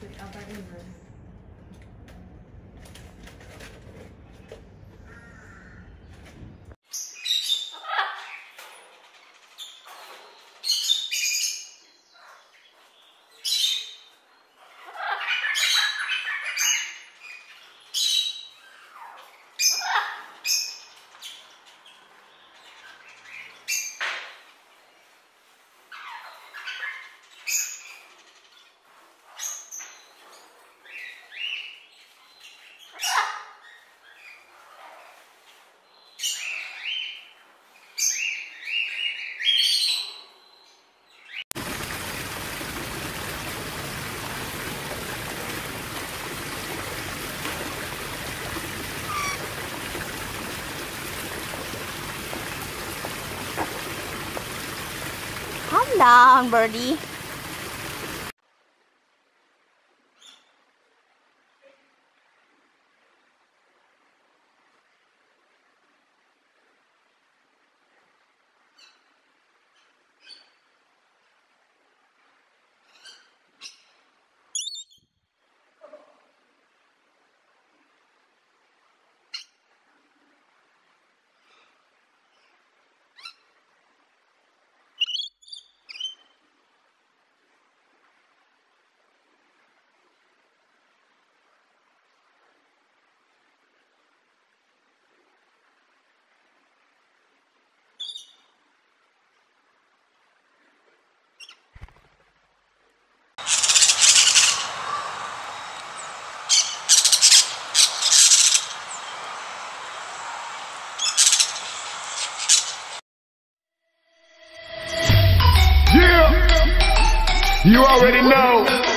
put out that in lang, birdie. You already know.